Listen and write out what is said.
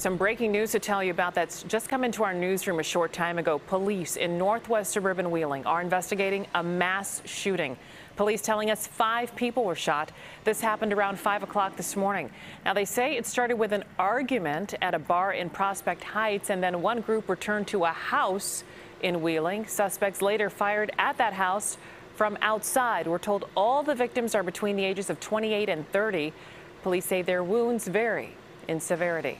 Some breaking news to tell you about that's just come into our newsroom a short time ago. Police in northwest suburban Wheeling are investigating a mass shooting. Police telling us five people were shot. This happened around 5 o'clock this morning. Now, they say it started with an argument at a bar in Prospect Heights, and then one group returned to a house in Wheeling. Suspects later fired at that house from outside. We're told all the victims are between the ages of 28 and 30. Police say their wounds vary in severity.